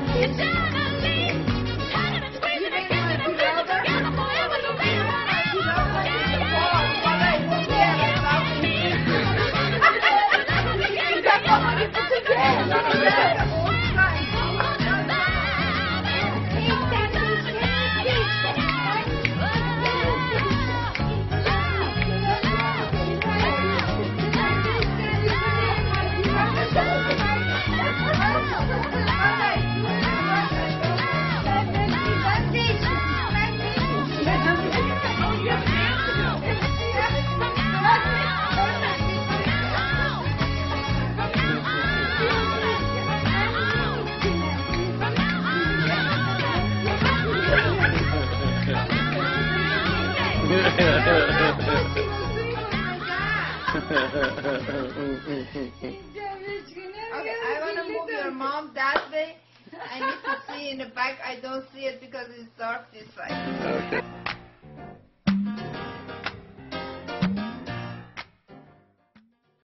baby. Okay, I want to move your mom that way. I need to see in the back. I don't see it because it's dark this side. okay.